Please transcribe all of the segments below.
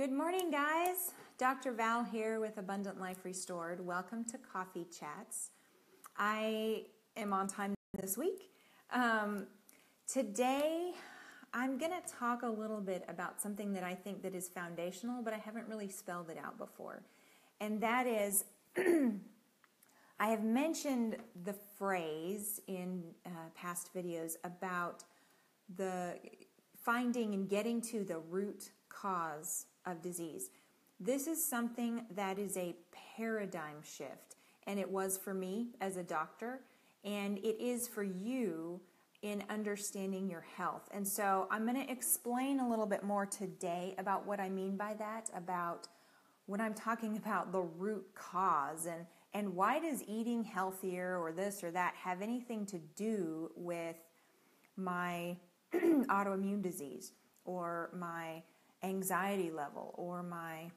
Good morning, guys. Dr. Val here with Abundant Life Restored. Welcome to Coffee Chats. I am on time this week. Um, today, I'm going to talk a little bit about something that I think that is foundational, but I haven't really spelled it out before. And that is, I have mentioned the phrase in uh, past videos about the finding and getting to the root cause of disease. This is something that is a paradigm shift, and it was for me as a doctor, and it is for you in understanding your health. And so I'm going to explain a little bit more today about what I mean by that, about when I'm talking about the root cause and and why does eating healthier or this or that have anything to do with my autoimmune disease or my anxiety level or my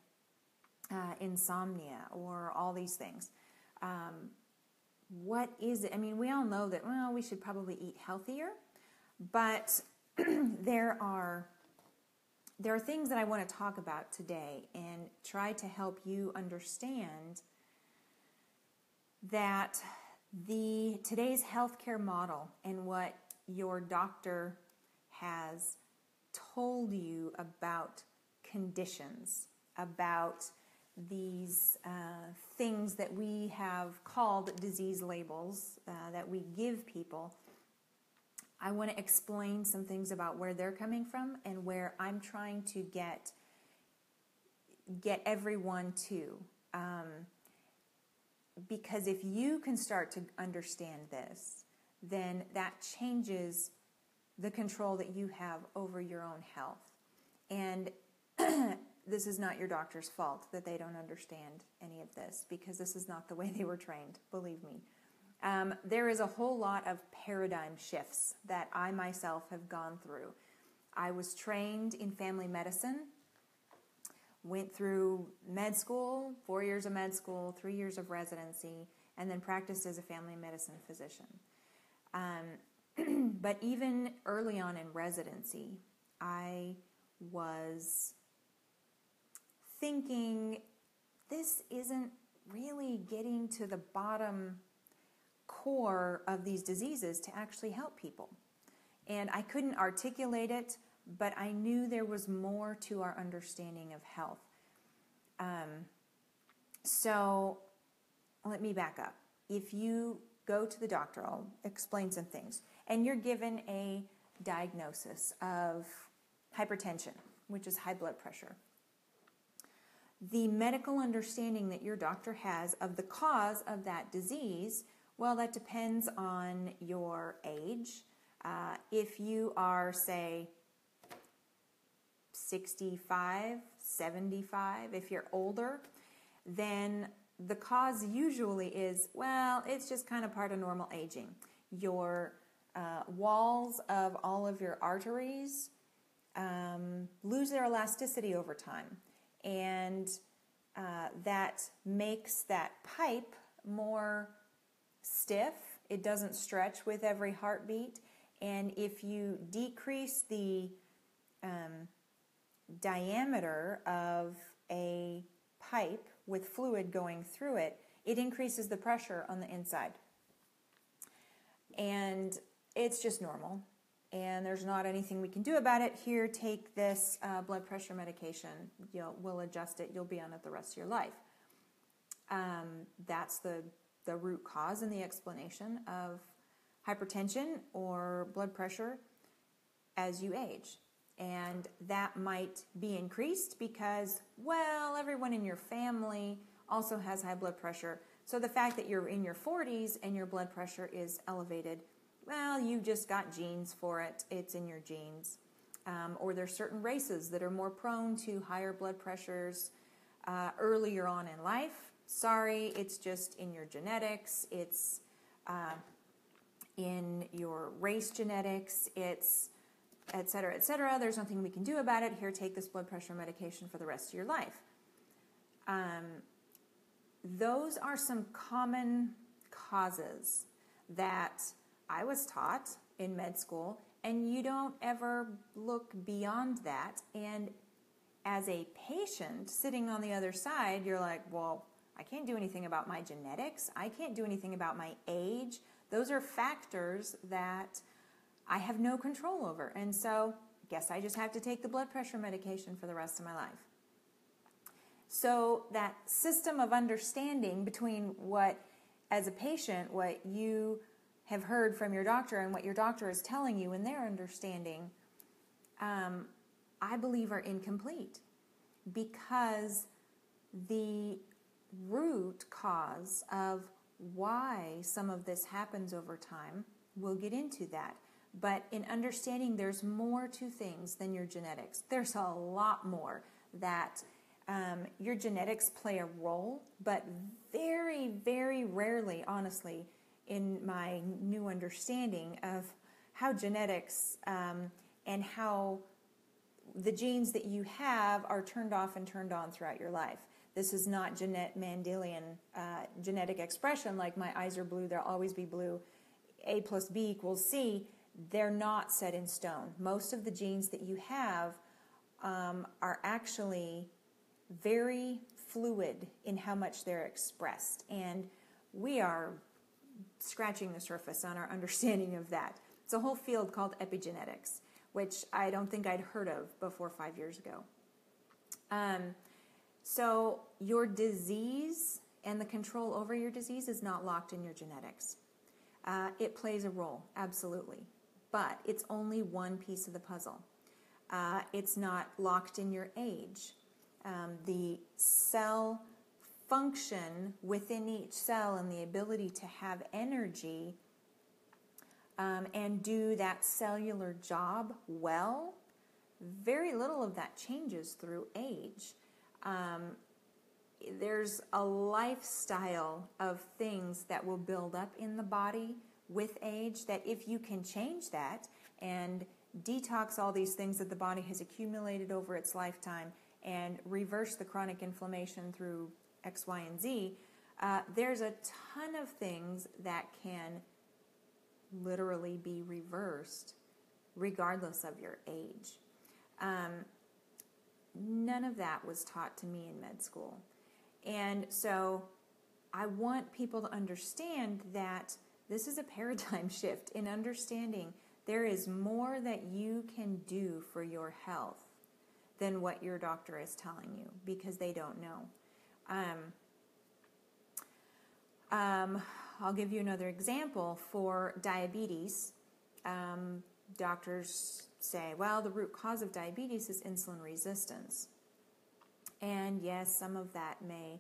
uh, insomnia or all these things. Um, what is it? I mean, we all know that, well, we should probably eat healthier, but there are there are things that I want to talk about today and try to help you understand that the today's healthcare model and what your doctor has told you about conditions, about these uh, things that we have called disease labels uh, that we give people. I want to explain some things about where they're coming from and where I'm trying to get get everyone to. Um, because if you can start to understand this, then that changes the control that you have over your own health. And this is not your doctor's fault that they don't understand any of this because this is not the way they were trained, believe me. Um, there is a whole lot of paradigm shifts that I myself have gone through. I was trained in family medicine, went through med school, four years of med school, three years of residency, and then practiced as a family medicine physician. Um, but even early on in residency, I was thinking this isn't really getting to the bottom core of these diseases to actually help people. And I couldn't articulate it, but I knew there was more to our understanding of health. Um, so let me back up. If you go to the doctor, I'll explain some things and you're given a diagnosis of hypertension, which is high blood pressure. The medical understanding that your doctor has of the cause of that disease, well, that depends on your age. Uh, if you are, say, 65, 75, if you're older, then the cause usually is, well, it's just kind of part of normal aging. Your uh, walls of all of your arteries um, lose their elasticity over time. And uh, that makes that pipe more stiff. It doesn't stretch with every heartbeat. And if you decrease the um, diameter of a pipe with fluid going through it, it increases the pressure on the inside. And it's just normal and there's not anything we can do about it. Here, take this uh, blood pressure medication. You'll, we'll adjust it. You'll be on it the rest of your life. Um, that's the, the root cause and the explanation of hypertension or blood pressure as you age. And that might be increased because, well, everyone in your family also has high blood pressure. So the fact that you're in your 40s and your blood pressure is elevated well, you just got genes for it, it's in your genes. Um, or there's certain races that are more prone to higher blood pressures uh, earlier on in life. Sorry, it's just in your genetics, it's uh, in your race genetics, it's et cetera, et cetera. There's nothing we can do about it. Here, take this blood pressure medication for the rest of your life. Um, those are some common causes that I was taught in med school, and you don't ever look beyond that. And as a patient sitting on the other side, you're like, well, I can't do anything about my genetics. I can't do anything about my age. Those are factors that I have no control over. And so, guess I just have to take the blood pressure medication for the rest of my life. So, that system of understanding between what, as a patient, what you have heard from your doctor and what your doctor is telling you in their understanding, um, I believe are incomplete because the root cause of why some of this happens over time, we'll get into that. But in understanding there's more to things than your genetics, there's a lot more that um, your genetics play a role, but very, very rarely, honestly, in my new understanding of how genetics um, and how the genes that you have are turned off and turned on throughout your life. This is not Jeanette Mendelian uh, genetic expression like my eyes are blue, they'll always be blue. A plus B equals C. They're not set in stone. Most of the genes that you have um, are actually very fluid in how much they're expressed. And we are scratching the surface on our understanding of that. It's a whole field called epigenetics, which I don't think I'd heard of before five years ago. Um, so, your disease and the control over your disease is not locked in your genetics. Uh, it plays a role, absolutely, but it's only one piece of the puzzle. Uh, it's not locked in your age. Um, the cell function within each cell and the ability to have energy um, and do that cellular job well, very little of that changes through age. Um, there's a lifestyle of things that will build up in the body with age that if you can change that and detox all these things that the body has accumulated over its lifetime and reverse the chronic inflammation through X, Y, and Z, uh, there's a ton of things that can literally be reversed regardless of your age. Um, none of that was taught to me in med school. And so I want people to understand that this is a paradigm shift in understanding there is more that you can do for your health than what your doctor is telling you because they don't know. Um, um, I'll give you another example for diabetes. Um, doctors say, well, the root cause of diabetes is insulin resistance. And yes, some of that may,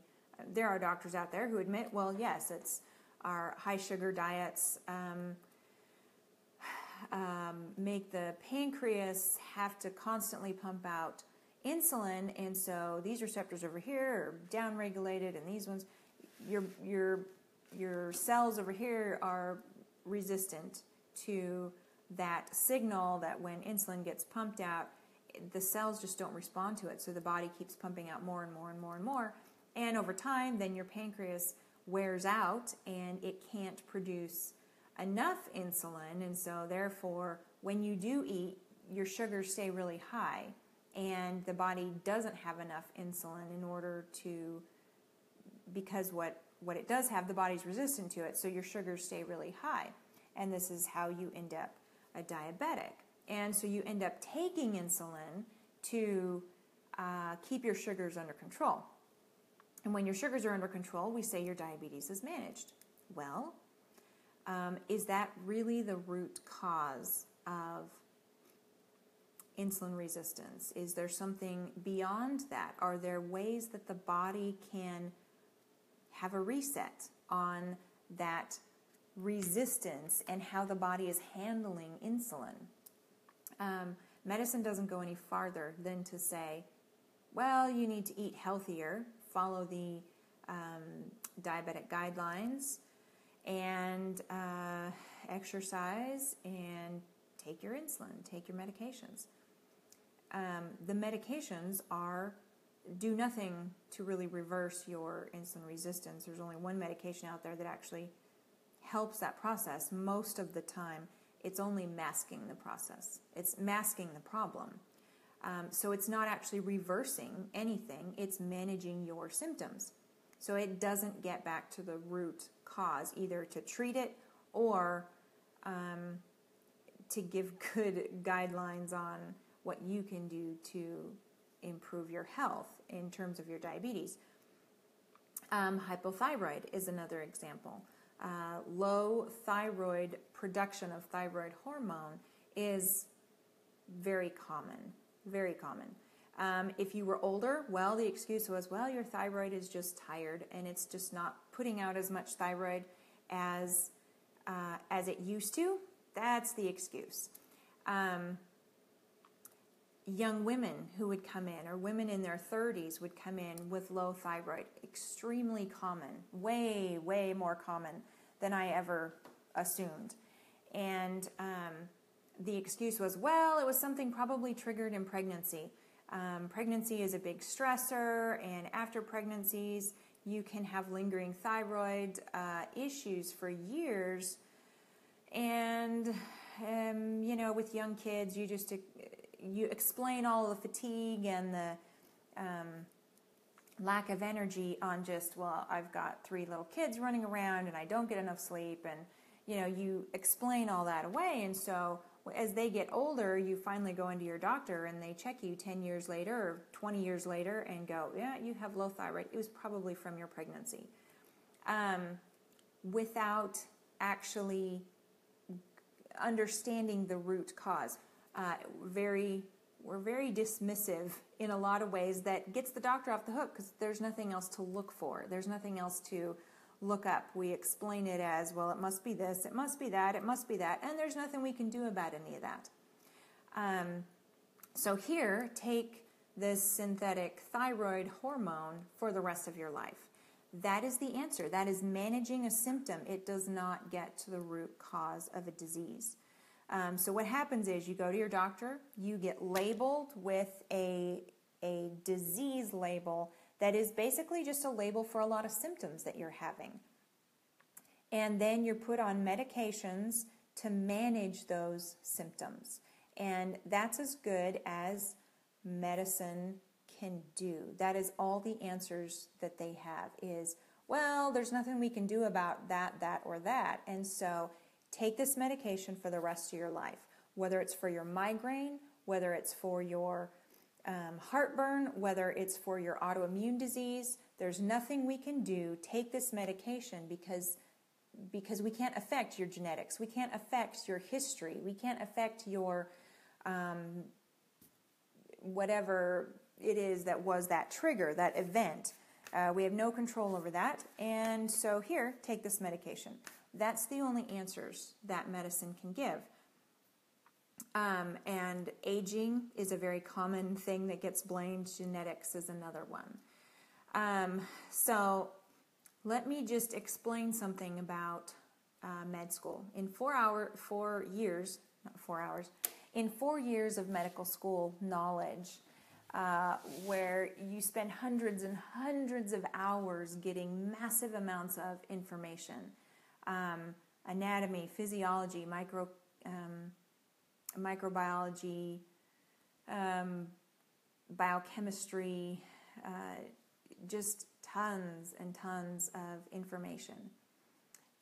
there are doctors out there who admit, well, yes, it's our high sugar diets um, um, make the pancreas have to constantly pump out insulin, and so these receptors over here are downregulated, and these ones, your your your cells over here are resistant to that signal that when insulin gets pumped out, the cells just don't respond to it. So the body keeps pumping out more and more and more and more. And over time, then your pancreas wears out and it can't produce enough insulin. And so, therefore, when you do eat, your sugars stay really high. And the body doesn't have enough insulin in order to, because what, what it does have, the body's resistant to it. So your sugars stay really high. And this is how you end up a diabetic. And so you end up taking insulin to uh, keep your sugars under control. And when your sugars are under control, we say your diabetes is managed. Well, um, is that really the root cause of insulin resistance? Is there something beyond that? Are there ways that the body can have a reset on that resistance and how the body is handling insulin. Um, medicine doesn't go any farther than to say, well, you need to eat healthier, follow the um, diabetic guidelines, and uh, exercise, and take your insulin, take your medications. Um, the medications are do nothing to really reverse your insulin resistance. There's only one medication out there that actually helps that process most of the time it's only masking the process it's masking the problem Um, so it's not actually reversing anything, it's managing your symptoms. So it doesn't get back to the root cause, either to treat it or um, to give good guidelines on what you can do to improve your health in terms of your diabetes. Um, hypothyroid is another example. Uh, low thyroid production of thyroid hormone is very common, very common. Um, if you were older, well, the excuse was, well, your thyroid is just tired and it's just not putting out as much thyroid as uh, as it used to. That's the excuse. Um, young women who would come in, or women in their 30s would come in with low thyroid, extremely common, way, way more common than I ever assumed. And um, the excuse was, well, it was something probably triggered in pregnancy. Um, pregnancy is a big stressor, and after pregnancies, you can have lingering thyroid uh, issues for years. And, um, you know, with young kids, you just you explain all the fatigue and the um, lack of energy on just well i've got three little kids running around and i don't get enough sleep and you know you explain all that away. And so as they get older you finally go into your doctor and they check you 10 years later or 20 years later and go yeah you have low thyroid. It was probably from your pregnancy. Um, without actually understanding the root cause uh, very we're very dismissive in a lot of ways that gets the doctor off the hook because there's nothing else to look for. There's nothing else to look up. We explain it as, well, it must be this, it must be that, it must be that, and there's nothing we can do about any of that. Um, so here, take this synthetic thyroid hormone for the rest of your life. That is the answer. That is managing a symptom. It does not get to the root cause of a disease. Um, so what happens is you go to your doctor, you get labeled with a, a disease label that is basically just a label for a lot of symptoms that you're having. And then you're put on medications to manage those symptoms. And that's as good as medicine can do. That is all the answers that they have is, well, there's nothing we can do about that, that, or that. And so Take this medication for the rest of your life, whether it's for your migraine, whether it's for your um, heartburn, whether it's for your autoimmune disease. There's nothing we can do. Take this medication because because we can't affect your genetics. We can't affect your history. We can't affect your um, whatever it is that was that trigger, that event. Uh, we have no control over that. And so here, take this medication. That's the only answers that medicine can give. Um, and aging is a very common thing that gets blamed. Genetics is another one. Um, so let me just explain something about uh, med school. In four hour, four years, not four hours, in four years of medical school knowledge, uh, where you spend hundreds and hundreds of hours getting massive amounts of information um, anatomy, physiology, micro, um, microbiology, um, biochemistry, uh, just tons and tons of information.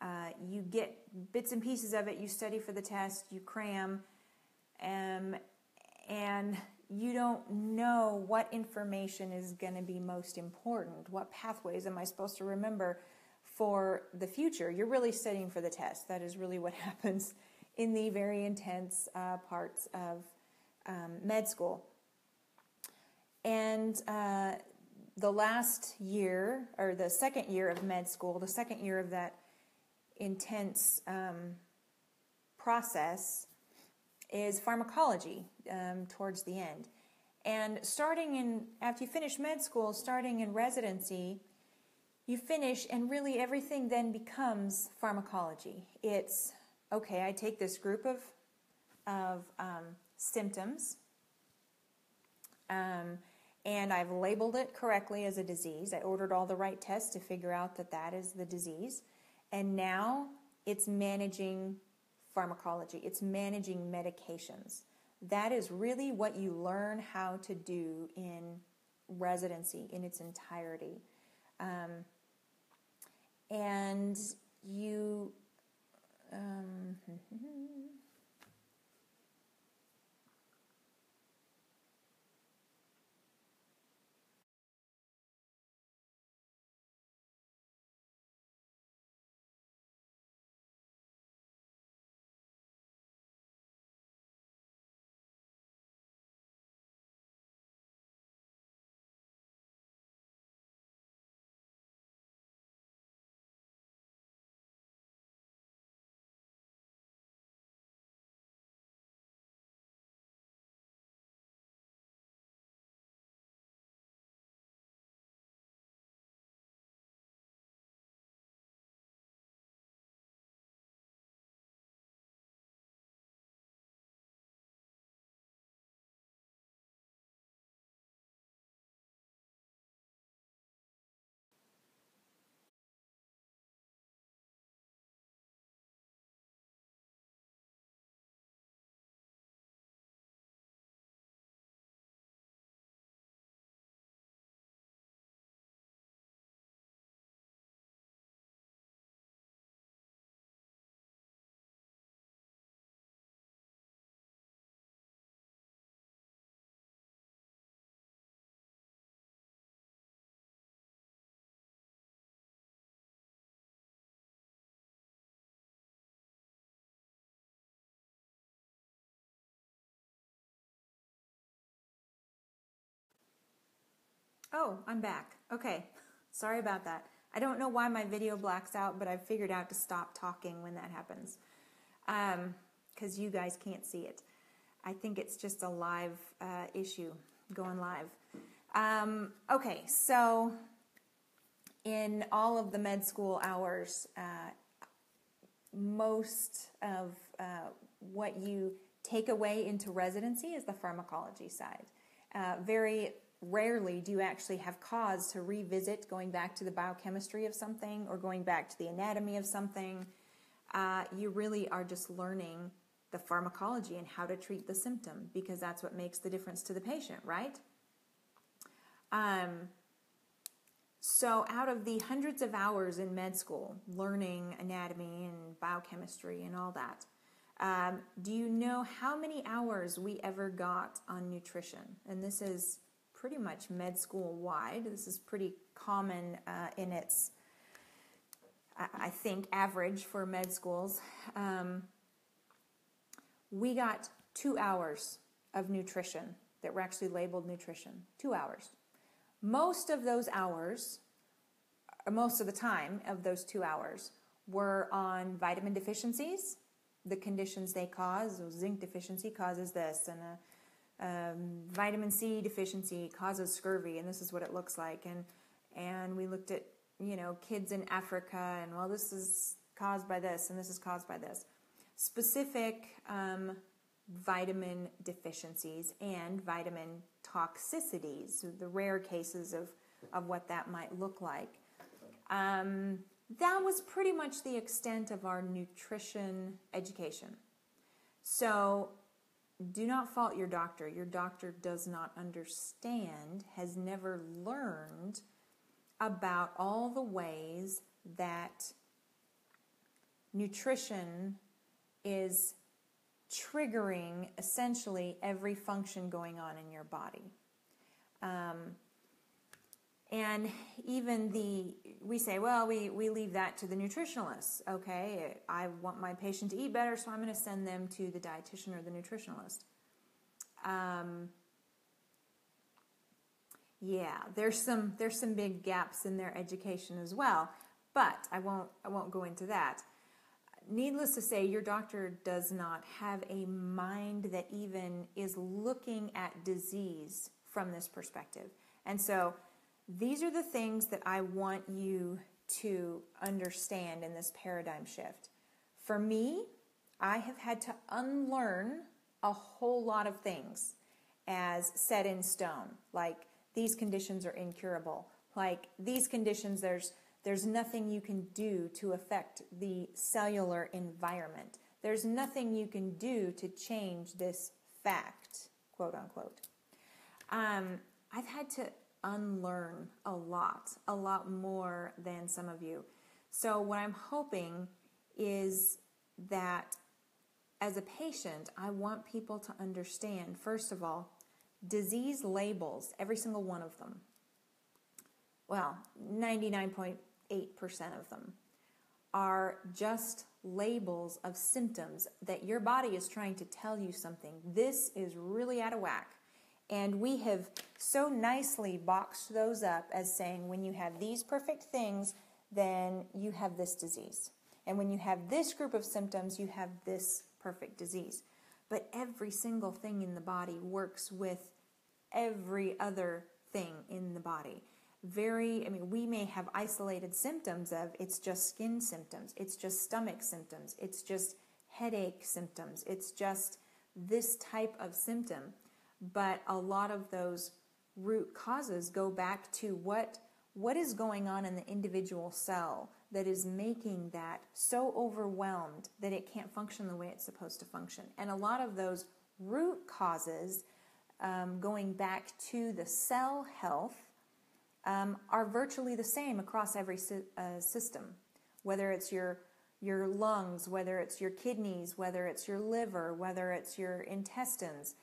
Uh, you get bits and pieces of it, you study for the test, you cram, um, and you don't know what information is going to be most important. What pathways am I supposed to remember? For the future. You're really studying for the test. That is really what happens in the very intense uh, parts of um, med school. And uh, the last year, or the second year of med school, the second year of that intense um, process, is pharmacology um, towards the end. And starting in, after you finish med school, starting in residency, you finish, and really everything then becomes pharmacology. It's okay, I take this group of, of um, symptoms um, and I've labeled it correctly as a disease. I ordered all the right tests to figure out that that is the disease. And now it's managing pharmacology, it's managing medications. that is really what you learn how to do in residency in its entirety. Um, and you. Um, Oh, I'm back. Okay. Sorry about that. I don't know why my video blacks out, but I've figured out to stop talking when that happens. Because um, you guys can't see it. I think it's just a live uh, issue going live. Um, okay, so in all of the med school hours, uh, most of uh, what you take away into residency is the pharmacology side. Uh, very rarely do you actually have cause to revisit going back to the biochemistry of something or going back to the anatomy of something. Uh, you really are just learning the pharmacology and how to treat the symptom because that's what makes the difference to the patient, right? Um, so, out of the hundreds of hours in med school learning anatomy and biochemistry and all that, um, do you know how many hours we ever got on nutrition? And this is pretty much med school wide. This is pretty common uh, in its, I think, average for med schools. Um, we got two hours of nutrition that were actually labeled nutrition. Two hours. Most of those hours, most of the time of those two hours, were on vitamin deficiencies, the conditions they cause. zinc deficiency causes this, and a um, vitamin C deficiency causes scurvy, and this is what it looks like. And and we looked at you know kids in Africa, and well, this is caused by this, and this is caused by this. Specific um, vitamin deficiencies and vitamin toxicities, the rare cases of of what that might look like. Um, that was pretty much the extent of our nutrition education. So do not fault your doctor. Your doctor does not understand, has never learned about all the ways that nutrition is triggering essentially every function going on in your body. Um, and even the, we say, well, we, we leave that to the nutritionalists. Okay, I want my patient to eat better, so I'm going to send them to the dietitian or the nutritionalist. Um, yeah, there's some there's some big gaps in their education as well, but I won't I won't go into that. Needless to say, your doctor does not have a mind that even is looking at disease from this perspective. And so these are the things that I want you to understand in this paradigm shift. For me, I have had to unlearn a whole lot of things as set in stone, like these conditions are incurable, like these conditions there's there's nothing you can do to affect the cellular environment. There's nothing you can do to change this fact, quote unquote. Um, I've had to unlearn a lot, a lot more than some of you. So, what I'm hoping is that as a patient, I want people to understand, first of all, disease labels, every single one of them, well, 99.8% of them, are just labels of symptoms that your body is trying to tell you something. This is really out of whack. And we have so nicely boxed those up as saying when you have these perfect things, then you have this disease. And when you have this group of symptoms, you have this perfect disease. But every single thing in the body works with every other thing in the body. Very, I mean, we may have isolated symptoms of it's just skin symptoms, it's just stomach symptoms, it's just headache symptoms, it's just this type of symptom. But a lot of those root causes go back to what what is going on in the individual cell that is making that so overwhelmed that it can't function the way it's supposed to function. And a lot of those root causes, um, going back to the cell health, um, are virtually the same across every uh, system, whether it's your your lungs, whether it's your kidneys, whether it's your liver, whether it's your intestines.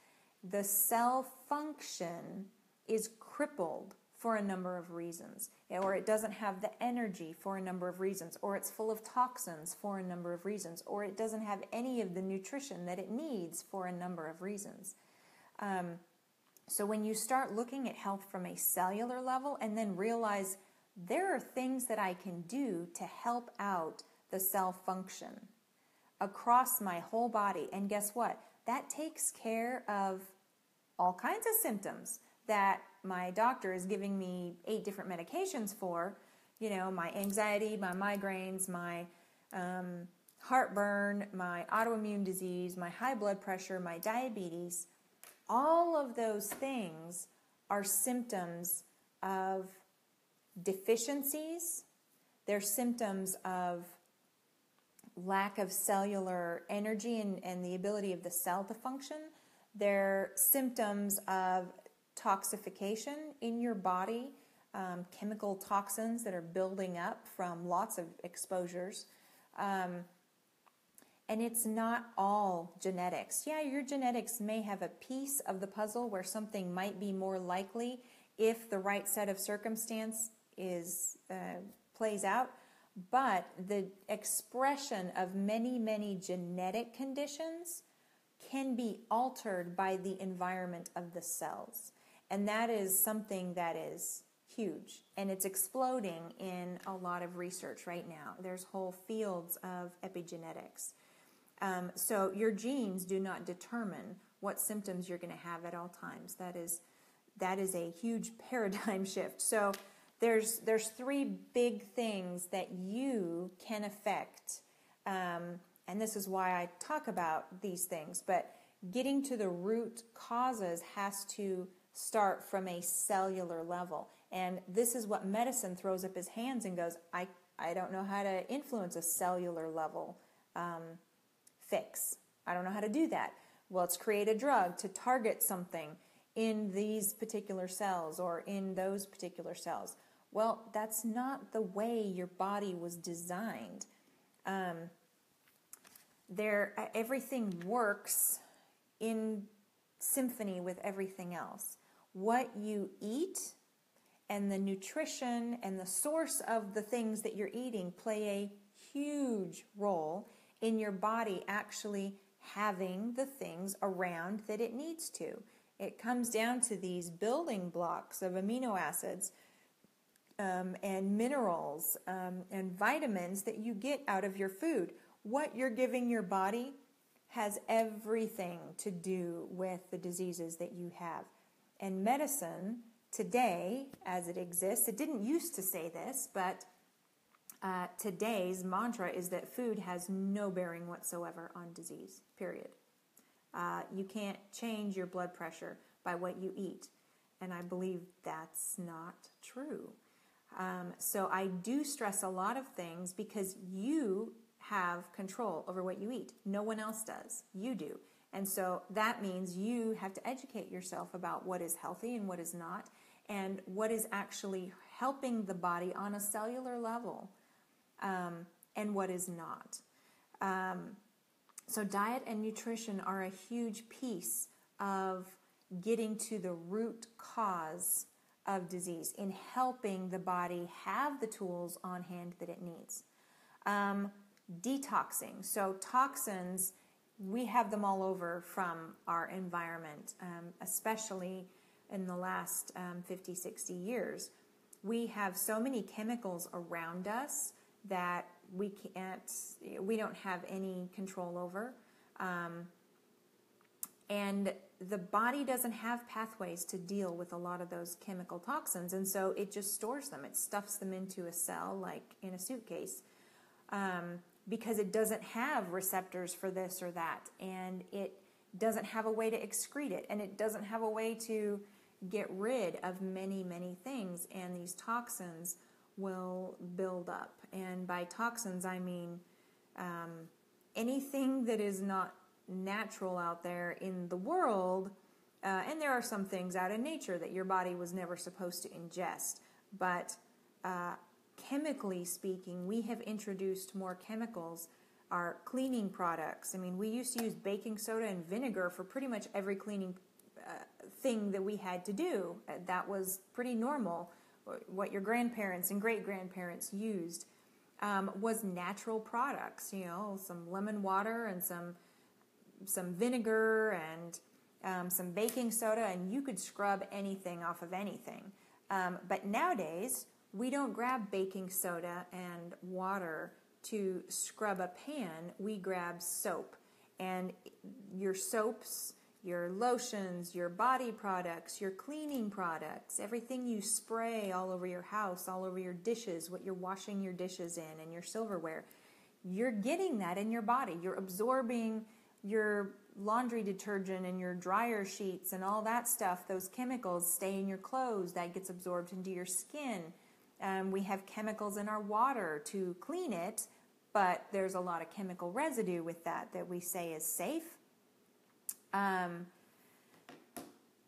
The cell function is crippled for a number of reasons, or it doesn't have the energy for a number of reasons, or it's full of toxins for a number of reasons, or it doesn't have any of the nutrition that it needs for a number of reasons. Um, so when you start looking at health from a cellular level and then realize there are things that I can do to help out the cell function across my whole body, and guess what? That takes care of all kinds of symptoms that my doctor is giving me eight different medications for, you know, my anxiety, my migraines, my um, heartburn, my autoimmune disease, my high blood pressure, my diabetes, all of those things are symptoms of deficiencies. They're symptoms of lack of cellular energy and, and the ability of the cell to function. They're symptoms of toxification in your body, um, chemical toxins that are building up from lots of exposures. Um, and it's not all genetics. Yeah, your genetics may have a piece of the puzzle where something might be more likely if the right set of circumstance is uh, plays out. But the expression of many, many genetic conditions can be altered by the environment of the cells. And that is something that is huge and it's exploding in a lot of research right now. There's whole fields of epigenetics. Um, so your genes do not determine what symptoms you're going to have at all times. That is that is a huge paradigm shift. So there's there's three big things that you can affect, um, and this is why I talk about these things. But getting to the root causes has to start from a cellular level. And this is what medicine throws up his hands and goes, I, I don't know how to influence a cellular level um, fix. I don't know how to do that. Well, let's create a drug to target something in these particular cells or in those particular cells. Well, that's not the way your body was designed. Um, there, everything works in symphony with everything else what you eat and the nutrition and the source of the things that you're eating play a huge role in your body actually having the things around that it needs to. It comes down to these building blocks of amino acids um, and minerals um, and vitamins that you get out of your food. What you're giving your body has everything to do with the diseases that you have. And medicine today, as it exists, it didn't used to say this, but uh, today's mantra is that food has no bearing whatsoever on disease, period. Uh, you can't change your blood pressure by what you eat. And I believe that's not true. Um, so I do stress a lot of things because you have control over what you eat. No one else does. You do. And so that means you have to educate yourself about what is healthy and what is not, and what is actually helping the body on a cellular level, um, and what is not. Um, so, diet and nutrition are a huge piece of getting to the root cause of disease, in helping the body have the tools on hand that it needs. Um, detoxing. So, toxins, we have them all over from our environment, um, especially in the last um, 50, 60 years. We have so many chemicals around us that we can't, we don't have any control over. Um, and the body doesn't have pathways to deal with a lot of those chemical toxins, and so it just stores them. It stuffs them into a cell, like in a suitcase, um, because it doesn't have receptors for this or that, and it doesn't have a way to excrete it, and it doesn't have a way to get rid of many, many things, and these toxins will build up. And by toxins, I mean um, anything that is not natural out there in the world. Uh, and there are some things out in nature that your body was never supposed to ingest. But uh, chemically speaking, we have introduced more chemicals. Our cleaning products. I mean, we used to use baking soda and vinegar for pretty much every cleaning uh, thing that we had to do. Uh, that was pretty normal. What your grandparents and great grandparents used um, was natural products. You know, some lemon water and some some vinegar and um, some baking soda, and you could scrub anything off of anything. Um, but nowadays, we don't grab baking soda and water to scrub a pan. We grab soap. And your soaps, your lotions, your body products, your cleaning products, everything you spray all over your house, all over your dishes, what you're washing your dishes in, and your silverware, you're getting that in your body. You're absorbing your laundry detergent and your dryer sheets and all that stuff, those chemicals stay in your clothes, that gets absorbed into your skin. Um, we have chemicals in our water to clean it, but there's a lot of chemical residue with that that we say is safe. Um,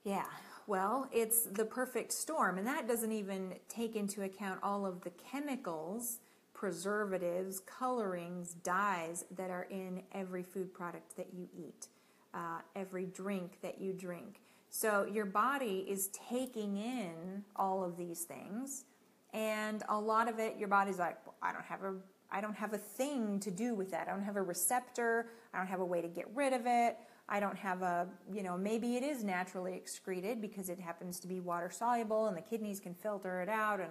yeah, well, it's the perfect storm, and that doesn't even take into account all of the chemicals preservatives, colorings, dyes that are in every food product that you eat, uh, every drink that you drink. So your body is taking in all of these things, and a lot of it, your body's like, well, I don't have a I don't have a thing to do with that. I don't have a receptor. I don't have a way to get rid of it. I don't have a, you know, maybe it is naturally excreted because it happens to be water soluble and the kidneys can filter it out and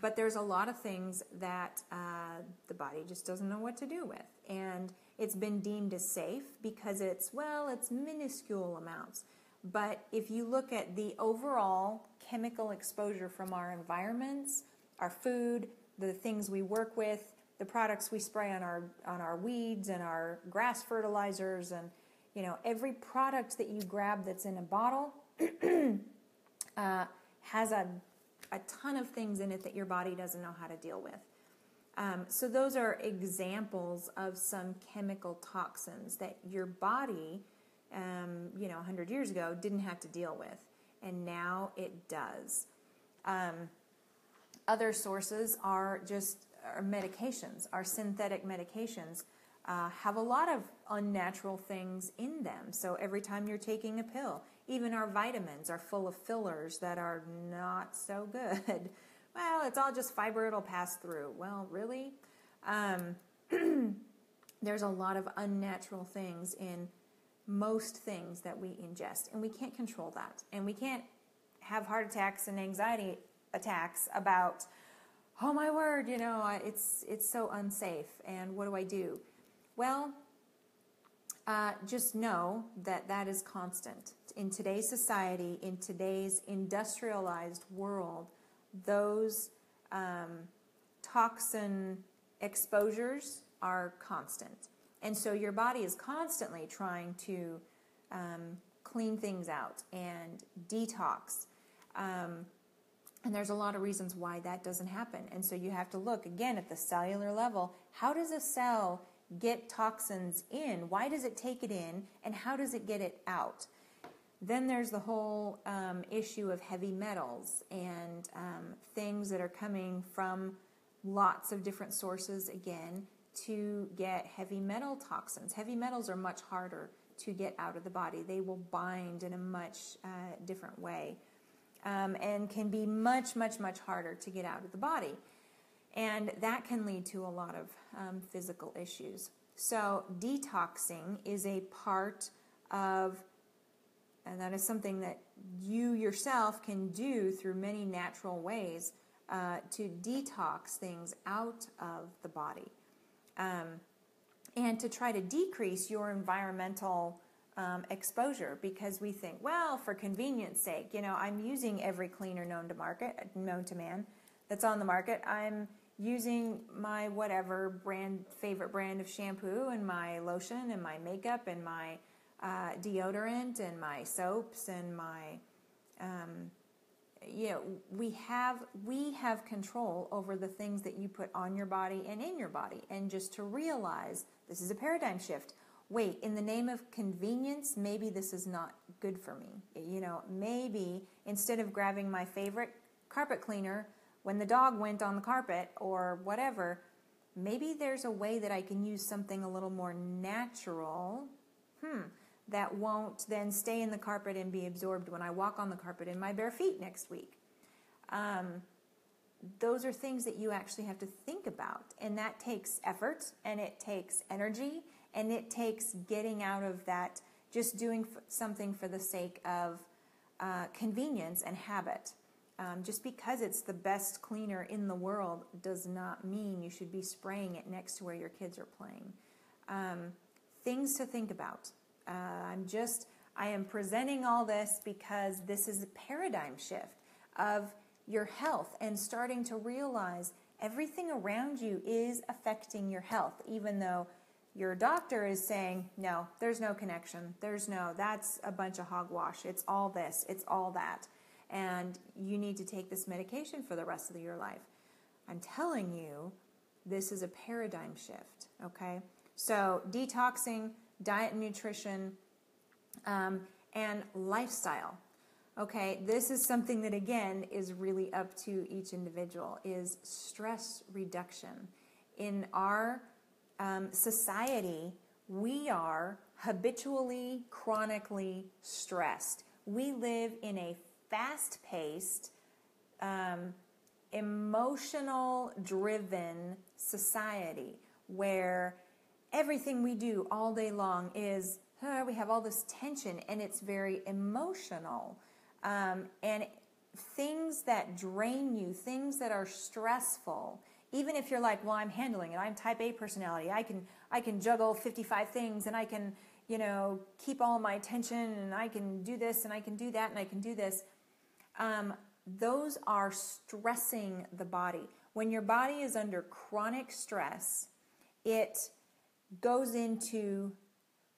but there's a lot of things that uh, the body just doesn't know what to do with. And it's been deemed as safe because it's, well, it's minuscule amounts. But if you look at the overall chemical exposure from our environments, our food, the things we work with, the products we spray on our on our weeds and our grass fertilizers and you know every product that you grab that's in a bottle uh, has a a ton of things in it that your body doesn't know how to deal with. Um, so, those are examples of some chemical toxins that your body, um, you know, 100 years ago didn't have to deal with, and now it does. Um, other sources are just our medications, our synthetic medications. Uh, have a lot of unnatural things in them. So every time you're taking a pill, even our vitamins are full of fillers that are not so good. well, it's all just fiber, it'll pass through. Well, really? Um, there's a lot of unnatural things in most things that we ingest, and we can't control that. And we can't have heart attacks and anxiety attacks about, oh my word, you know, it's it's so unsafe, and what do I do? Well, uh, just know that that is constant. In today's society, in today's industrialized world, those um, toxin exposures are constant. And so your body is constantly trying to um, clean things out and detox. Um, and there's a lot of reasons why that doesn't happen. And so you have to look again at the cellular level. How does a cell get toxins in? Why does it take it in? And how does it get it out? Then there's the whole um, issue of heavy metals and um, things that are coming from lots of different sources again to get heavy metal toxins. Heavy metals are much harder to get out of the body, they will bind in a much uh, different way um, and can be much, much, much harder to get out of the body. And that can lead to a lot of um, physical issues. So, detoxing is a part of and that is something that you yourself can do through many natural ways uh, to detox things out of the body um, and to try to decrease your environmental um, exposure because we think, well, for convenience sake, you know, I'm using every cleaner known to market, known to man that's on the market. I'm using my whatever brand, favorite brand of shampoo and my lotion and my makeup and my uh, deodorant and my soaps and my um, you know we have we have control over the things that you put on your body and in your body. And just to realize this is a paradigm shift wait in the name of convenience maybe this is not good for me. You know maybe instead of grabbing my favorite carpet cleaner when the dog went on the carpet or whatever maybe there's a way that i can use something a little more natural hmm that won't then stay in the carpet and be absorbed when I walk on the carpet in my bare feet next week. Um, those are things that you actually have to think about, and that takes effort and it takes energy and it takes getting out of that, just doing something for the sake of uh, convenience and habit. Um, just because it's the best cleaner in the world does not mean you should be spraying it next to where your kids are playing. Um, things to think about. Uh, I'm just, I am presenting all this because this is a paradigm shift of your health and starting to realize everything around you is affecting your health, even though your doctor is saying, no, there's no connection. There's no, that's a bunch of hogwash. It's all this, it's all that. And you need to take this medication for the rest of your life. I'm telling you, this is a paradigm shift, okay? So, detoxing, diet and nutrition, um, and lifestyle. Okay, this is something that again is really up to each individual is stress reduction. In our um, society, we are habitually, chronically stressed. We live in a fast paced, um, emotional driven society where everything we do all day long is uh, we have all this tension and it's very emotional. Um, and things that drain you things that are stressful even if you're like well i'm handling it. I'm type a personality. I can i can juggle 55 things and i can you know keep all my attention and i can do this and i can do that and i can do this um, those are stressing the body when your body is under chronic stress it goes into,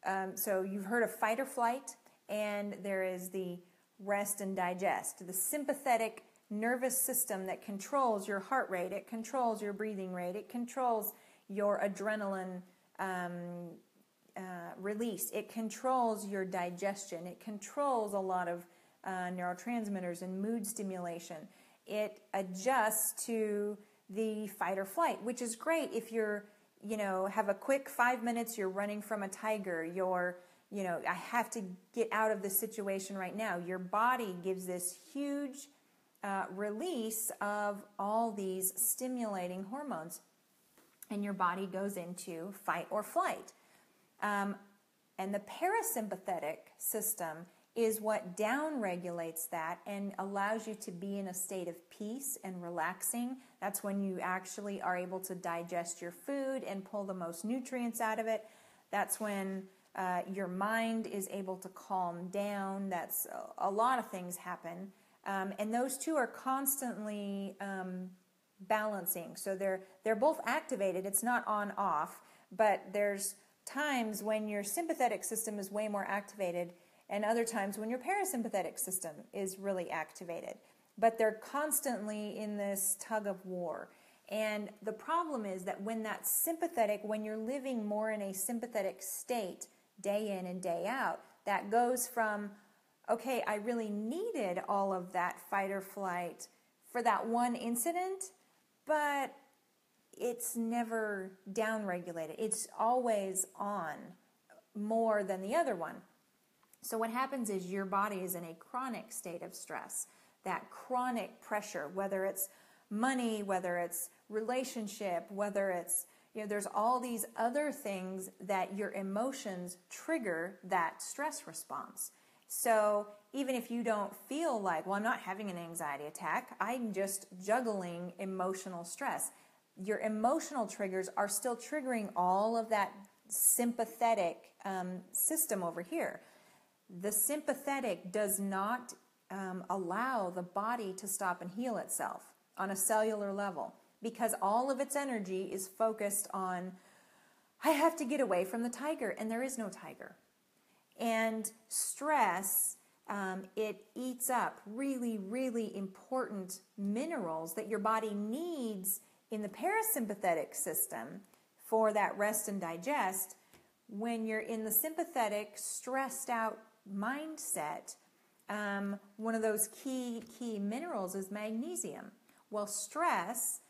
um, so you've heard of fight or flight, and there is the rest and digest. The sympathetic nervous system that controls your heart rate, it controls your breathing rate, it controls your adrenaline um, uh, release, it controls your digestion, it controls a lot of uh, neurotransmitters and mood stimulation. It adjusts to the fight or flight, which is great if you're you know, have a quick five minutes, you're running from a tiger, you're, you know, I have to get out of this situation right now. Your body gives this huge uh, release of all these stimulating hormones, and your body goes into fight or flight. Um, and the parasympathetic system is what down regulates that and allows you to be in a state of peace and relaxing. That's when you actually are able to digest your food and pull the most nutrients out of it. That's when uh, your mind is able to calm down. That's a, a lot of things happen. Um, and those two are constantly um, balancing. So they're, they're both activated. It's not on off, but there's times when your sympathetic system is way more activated and other times when your parasympathetic system is really activated. But they're constantly in this tug of war. And the problem is that when that sympathetic, when you're living more in a sympathetic state day in and day out, that goes from, okay, I really needed all of that fight or flight for that one incident, but it's never downregulated. It's always on more than the other one. So, what happens is your body is in a chronic state of stress, that chronic pressure, whether it's money, whether it's relationship, whether it's, you know, there's all these other things that your emotions trigger that stress response. So, even if you don't feel like, well, I'm not having an anxiety attack, I'm just juggling emotional stress. Your emotional triggers are still triggering all of that sympathetic um, system over here. The sympathetic does not um, allow the body to stop and heal itself on a cellular level because all of its energy is focused on, I have to get away from the tiger, and there is no tiger. And stress, um, it eats up really, really important minerals that your body needs in the parasympathetic system for that rest and digest. When you're in the sympathetic, stressed out mindset, um, one of those key key minerals is magnesium. Well, stress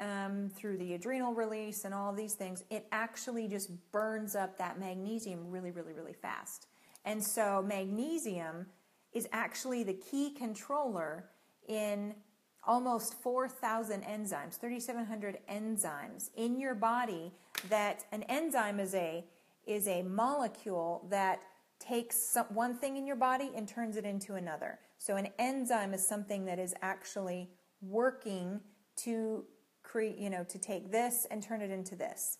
um, through the adrenal release and all these things, it actually just burns up that magnesium really, really, really fast. And so, magnesium is actually the key controller in almost 4,000 enzymes, 3,700 enzymes in your body. That an enzyme is a is a molecule that takes some, one thing in your body and turns it into another. So an enzyme is something that is actually working to create, you know, to take this and turn it into this.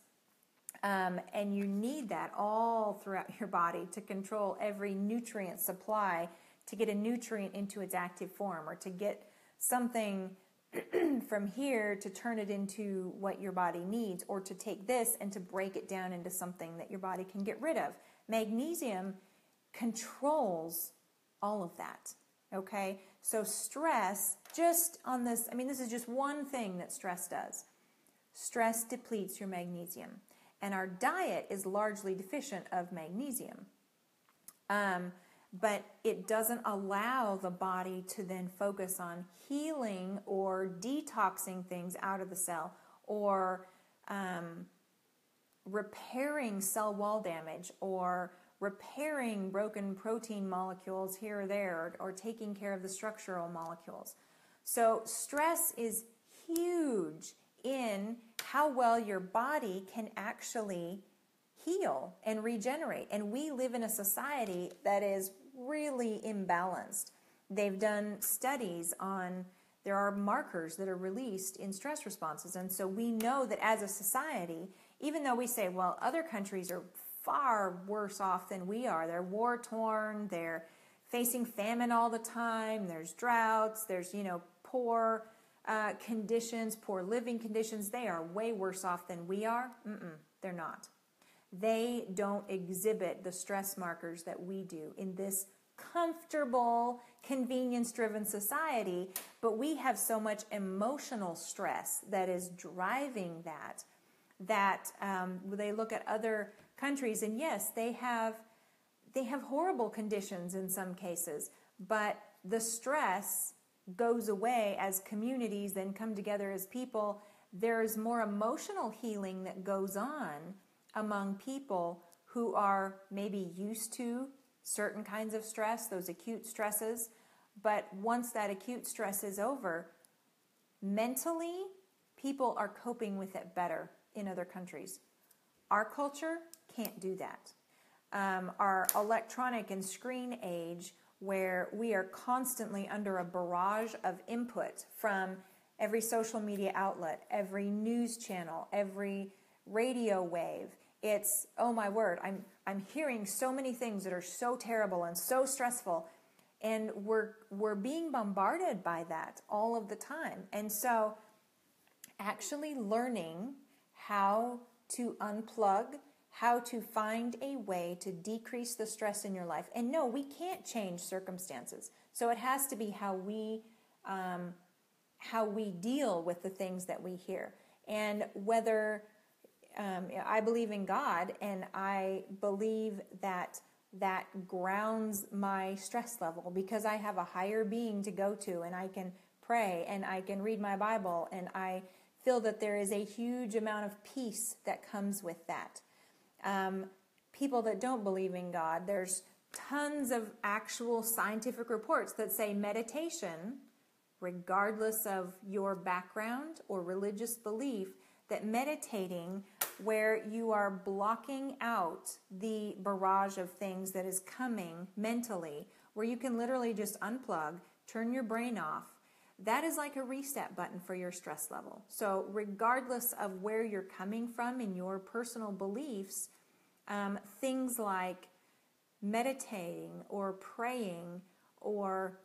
Um, and you need that all throughout your body to control every nutrient supply to get a nutrient into its active form or to get something from here to turn it into what your body needs or to take this and to break it down into something that your body can get rid of. Magnesium controls all of that. Okay? So, stress, just on this, I mean, this is just one thing that stress does. Stress depletes your magnesium, and our diet is largely deficient of magnesium. Um, but it doesn't allow the body to then focus on healing or detoxing things out of the cell or um, repairing cell wall damage or repairing broken protein molecules here or there, or, taking care of the structural molecules. So, stress is huge in how well your body can actually heal and regenerate. And we live in a society that is really imbalanced. They've done studies on there are markers that are released in stress responses. And so we know that as a society, even though we say, well, other countries are far worse off than we are. They're war torn, they're facing famine all the time, there's droughts, there's, you know, poor uh, conditions, poor living conditions. They are way worse off than we are. Mm-mm, they're not. They don't exhibit the stress markers that we do in this comfortable, convenience driven society, but we have so much emotional stress that is driving that. That um, they look at other countries and yes they have they have horrible conditions in some cases but the stress goes away as communities then come together as people. There's more emotional healing that goes on among people who are maybe used to certain kinds of stress those acute stresses. But once that acute stress is over mentally people are coping with it better in other countries. Our culture can't do that. Um, our electronic and screen age, where we are constantly under a barrage of input from every social media outlet, every news channel, every radio wave. It's, oh my word, I'm, I'm hearing so many things that are so terrible and so stressful. And we're, we're being bombarded by that all of the time. And so, actually learning how to unplug how to find a way to decrease the stress in your life. And no, we can't change circumstances. So it has to be how we um, how we deal with the things that we hear. and whether um, I believe in God and I believe that that grounds my stress level because I have a higher being to go to and I can pray and I can read my Bible and I feel that there is a huge amount of peace that comes with that. Um, people that don't believe in God, there's tons of actual scientific reports that say meditation, regardless of your background or religious belief, that meditating, where you are blocking out the barrage of things that is coming mentally, where you can literally just unplug, turn your brain off, that is like a reset button for your stress level. So, regardless of where you're coming from in your personal beliefs, um, things like meditating or praying or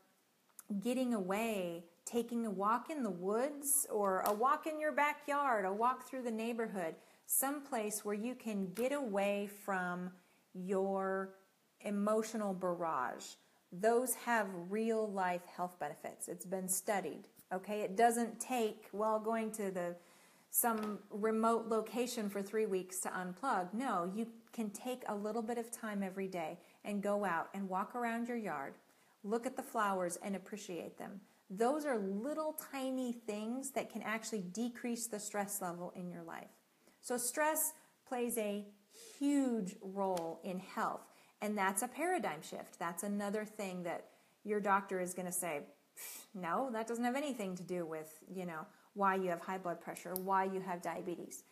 getting away, taking a walk in the woods or a walk in your backyard, a walk through the neighborhood, someplace where you can get away from your emotional barrage. Those have real life health benefits. It's been studied. Okay, it doesn't take well going to the some remote location for 3 weeks to unplug. No, you can take a little bit of time every day and go out and walk around your yard, look at the flowers and appreciate them. Those are little tiny things that can actually decrease the stress level in your life. So, stress plays a huge role in health, and that's a paradigm shift. That's another thing that your doctor is going to say, no, that doesn't have anything to do with, you know, why you have high blood pressure, why you have diabetes.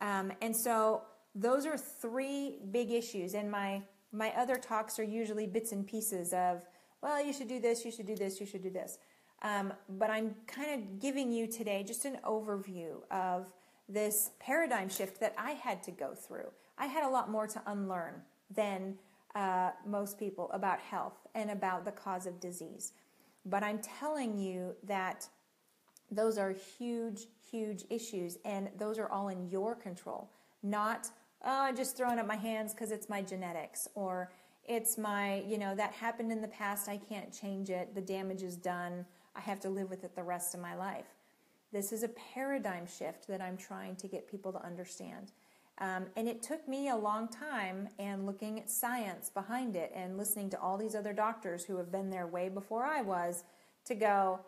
Um, and so those are three big issues. And my my other talks are usually bits and pieces of, well, you should do this, you should do this, you should do this. Um, but I'm kind of giving you today just an overview of this paradigm shift that I had to go through. I had a lot more to unlearn than uh, most people about health and about the cause of disease. But I'm telling you that those are huge, huge issues, and those are all in your control, not oh, I'm just throwing up my hands because it's my genetics or it's my, you know, that happened in the past. I can't change it. The damage is done. I have to live with it the rest of my life. This is a paradigm shift that I'm trying to get people to understand. Um, and it took me a long time and looking at science behind it and listening to all these other doctors who have been there way before I was to go,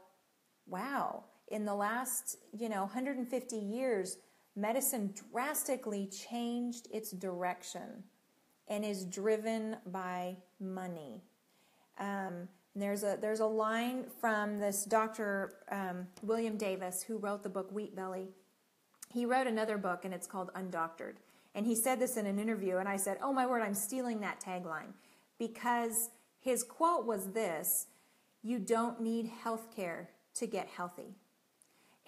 wow, in the last, you know, 150 years, medicine drastically changed its direction and is driven by money. Um, there's a there's a line from this Dr. Um, William Davis who wrote the book Wheat Belly. He wrote another book and it's called Undoctored. And he said this in an interview, and I said, "Oh my word, I'm stealing that tagline," because his quote was this: "You don't need health care to get healthy."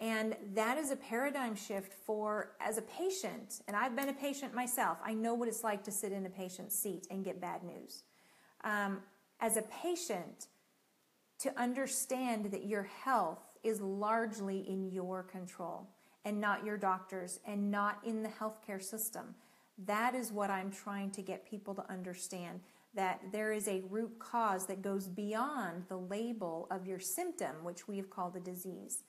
And that is a paradigm shift for, as a patient, and I've been a patient myself, I know what it's like to sit in a patient's seat and get bad news. Um, as a patient, to understand that your health is largely in your control and not your doctor's and not in the healthcare system. That is what I'm trying to get people to understand that there is a root cause that goes beyond the label of your symptom, which we have called a disease.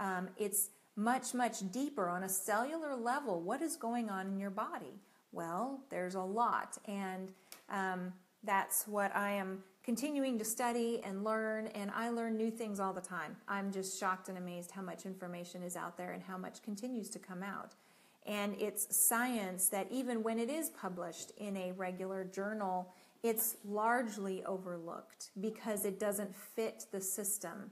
Um, it's much, much deeper on a cellular level. What is going on in your body? Well, there's a lot, and um, that's what I am continuing to study and learn, and I learn new things all the time. I'm just shocked and amazed how much information is out there and how much continues to come out. And it's science that, even when it is published in a regular journal, it's largely overlooked because it doesn't fit the system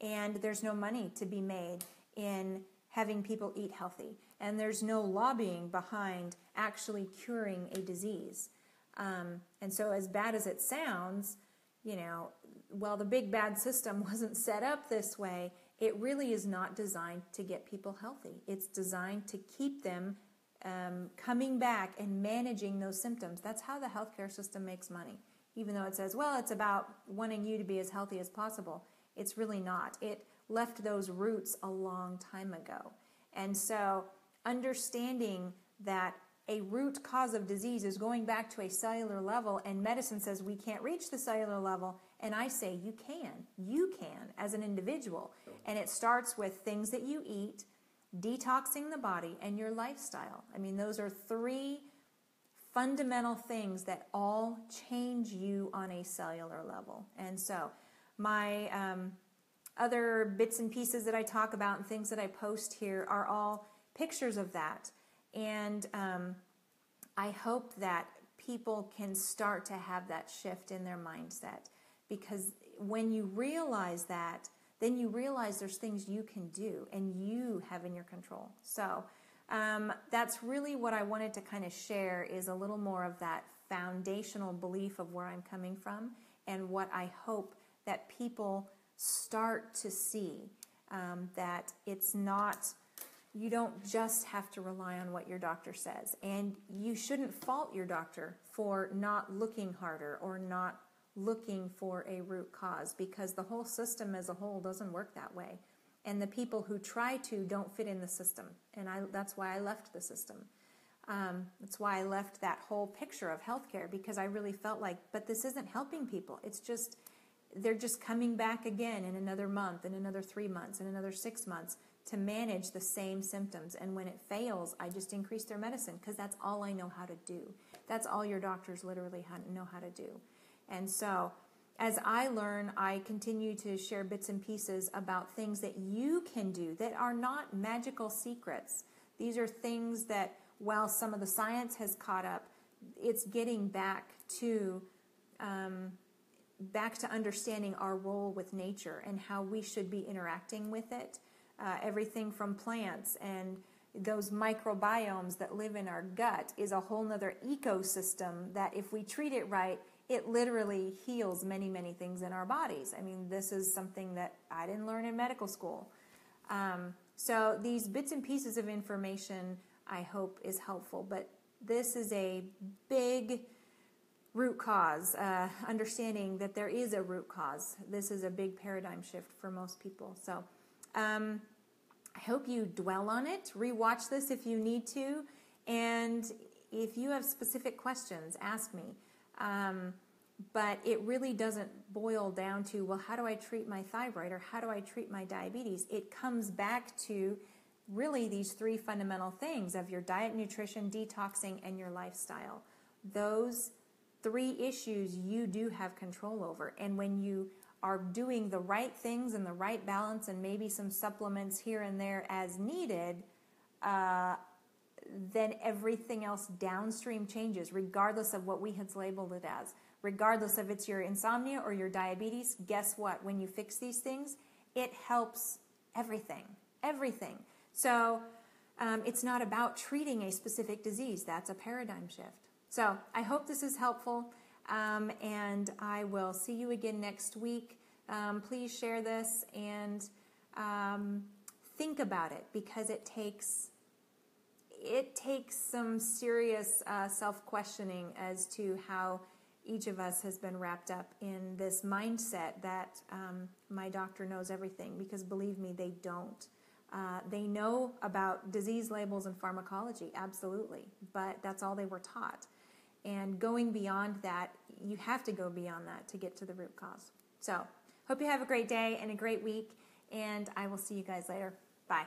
and there's no money to be made in having people eat healthy, and there's no lobbying behind actually curing a disease. Um, and so, as bad as it sounds, you know, while the big bad system wasn't set up this way, it really is not designed to get people healthy. It's designed to keep them um, coming back and managing those symptoms. That's how the healthcare system makes money. Even though it says, well, it's about wanting you to be as healthy as possible. It's really not. It left those roots a long time ago. And so, understanding that a root cause of disease is going back to a cellular level, and medicine says we can't reach the cellular level, and I say you can. You can as an individual. And it starts with things that you eat, detoxing the body, and your lifestyle. I mean, those are three fundamental things that all change you on a cellular level. And so, my um, other bits and pieces that I talk about and things that I post here are all pictures of that. And um, I hope that people can start to have that shift in their mindset because when you realize that, then you realize there's things you can do and you have in your control. So um, that's really what I wanted to kind of share is a little more of that foundational belief of where I'm coming from and what I hope that people start to see um, that it's not you don't just have to rely on what your doctor says. And you shouldn't fault your doctor for not looking harder or not looking for a root cause because the whole system as a whole doesn't work that way. And the people who try to don't fit in the system. And I, that's why I left the system. Um, that's why I left that whole picture of healthcare because I really felt like, but this isn't helping people. It's just, they're just coming back again in another month, in another three months, in another six months to manage the same symptoms. And when it fails, I just increase their medicine because that's all I know how to do. That's all your doctors literally know how to do. And so, as I learn, I continue to share bits and pieces about things that you can do that are not magical secrets. These are things that, while some of the science has caught up, it's getting back to um, back to understanding our role with nature and how we should be interacting with it. Uh, everything from plants and those microbiomes that live in our gut is a whole nother ecosystem that if we treat it right it literally heals many many things in our bodies. I mean this is something that i didn't learn in medical school. Um, so these bits and pieces of information i hope is helpful. But this is a big root cause uh, understanding that there is a root cause this is a big paradigm shift for most people so um, I hope you dwell on it. Rewatch this if you need to. And if you have specific questions, ask me. Um, but it really doesn't boil down to, well, how do I treat my thyroid or how do I treat my diabetes? It comes back to really these three fundamental things of your diet, nutrition, detoxing, and your lifestyle. Those three issues you do have control over. And when you are doing the right things and the right balance and maybe some supplements here and there as needed, uh, then everything else downstream changes, regardless of what we had labeled it as. Regardless of it's your insomnia or your diabetes, guess what? When you fix these things, it helps everything. Everything. So um, it's not about treating a specific disease, that's a paradigm shift. So I hope this is helpful. Um, and I will see you again next week. Um, please share this and um, think about it because it takes it takes some serious uh, self questioning as to how each of us has been wrapped up in this mindset that um, my doctor knows everything because believe me, they don't. Uh, they know about disease labels and pharmacology, absolutely, but that's all they were taught. And going beyond that, you have to go beyond that to get to the root cause. So, hope you have a great day and a great week, and I will see you guys later. Bye.